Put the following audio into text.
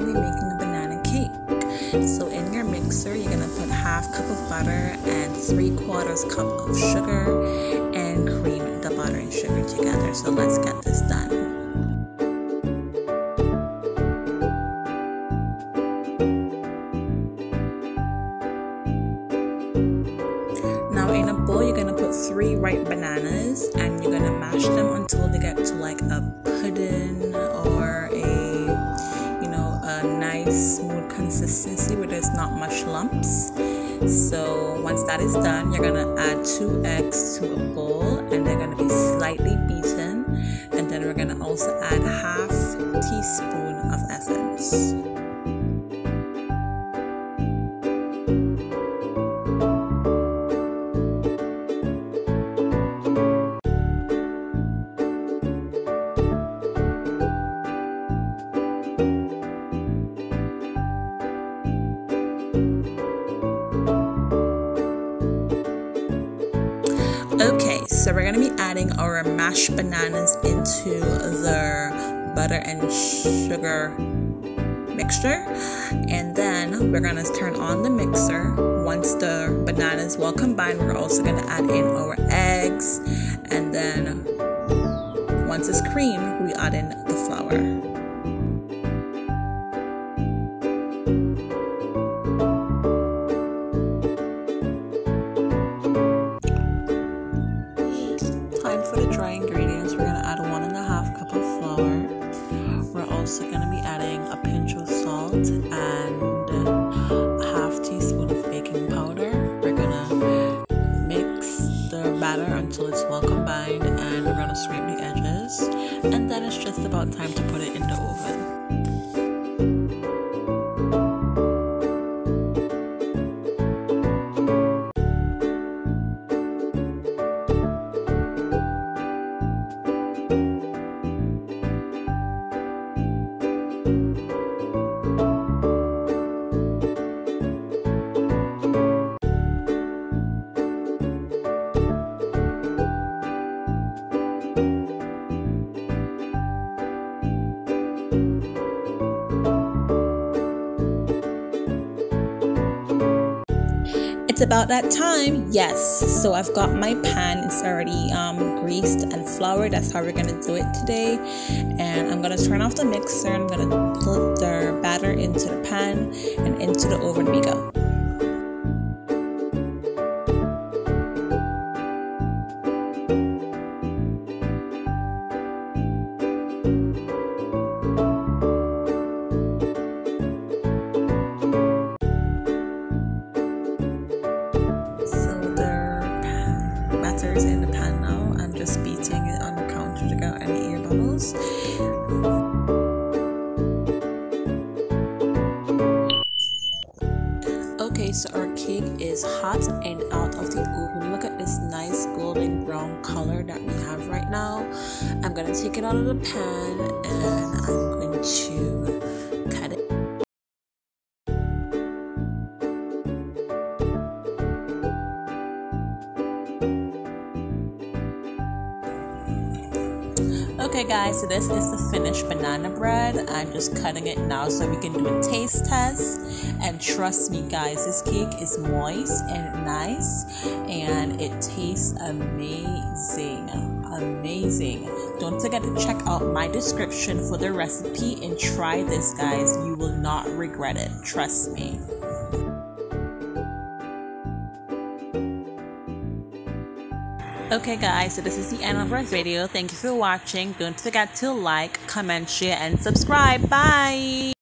going making a banana cake. So in your mixer you're going to put half cup of butter and 3 quarters cup of sugar and cream the butter and sugar together. So let's get this done. Now in a bowl you're gonna put three ripe bananas and you're gonna mash them until they get to like a pudding not much lumps. So once that is done, you're gonna add two eggs to a bowl and they're gonna be slightly beaten. And then we're gonna also add half teaspoon so we're gonna be adding our mashed bananas into the butter and sugar mixture, and then we're gonna turn on the mixer. Once the bananas well combined, we're also gonna add in our eggs, and then once it's cream we add in the flour. Also gonna be adding a pinch of salt and a half teaspoon of baking powder. We're gonna mix the batter until it's well combined and we're gonna scrape the edges. And then it's just about time to put it in the oven. It's about that time, yes. So I've got my pan. It's already um, greased and floured. That's how we're gonna do it today. And I'm gonna turn off the mixer. I'm gonna put the batter into the pan and into the oven we go. The in the pan now. I'm just beating it on the counter to get any air bubbles. Okay, so our cake is hot and out of the oven. Look at this nice golden brown color that we have right now. I'm gonna take it out of the pan and I'm going to cut it. Okay guys, so this is the finished banana bread. I'm just cutting it now so we can do a taste test. And trust me guys, this cake is moist and nice and it tastes amazing. Amazing. Don't forget to check out my description for the recipe and try this guys. You will not regret it. Trust me. Okay guys, so this is the end of our video. Thank you for watching. Don't forget to like, comment, share, and subscribe. Bye!